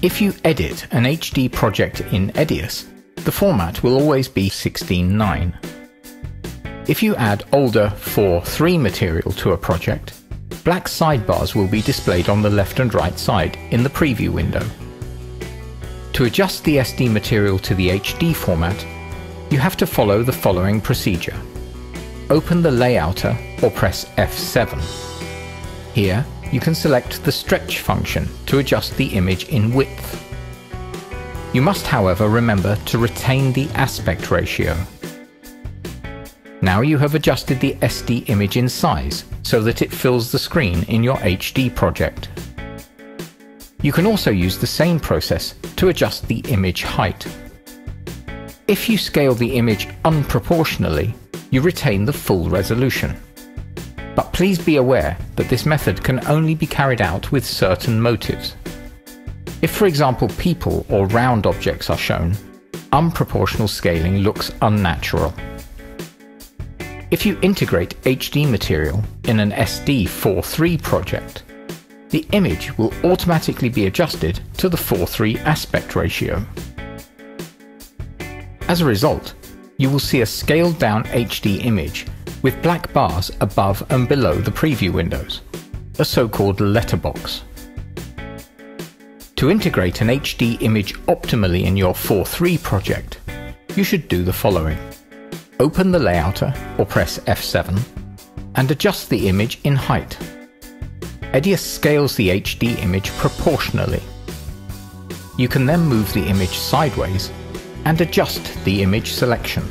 If you edit an HD project in Edius, the format will always be 16.9. If you add older 4.3 material to a project, black sidebars will be displayed on the left and right side in the preview window. To adjust the SD material to the HD format, you have to follow the following procedure. Open the Layouter or press F7. Here, you can select the stretch function to adjust the image in width. You must however remember to retain the aspect ratio. Now you have adjusted the SD image in size so that it fills the screen in your HD project. You can also use the same process to adjust the image height. If you scale the image unproportionally, you retain the full resolution. But please be aware that this method can only be carried out with certain motives. If for example people or round objects are shown, unproportional scaling looks unnatural. If you integrate HD material in an SD 4.3 project, the image will automatically be adjusted to the 4.3 aspect ratio. As a result, you will see a scaled down HD image with black bars above and below the preview windows, a so-called letterbox. To integrate an HD image optimally in your 4.3 project, you should do the following. Open the layouter or press F7 and adjust the image in height. Edius scales the HD image proportionally. You can then move the image sideways and adjust the image selection.